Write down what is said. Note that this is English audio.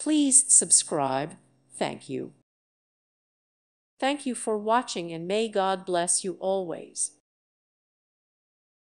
Please subscribe. Thank you. Thank you for watching and may God bless you always.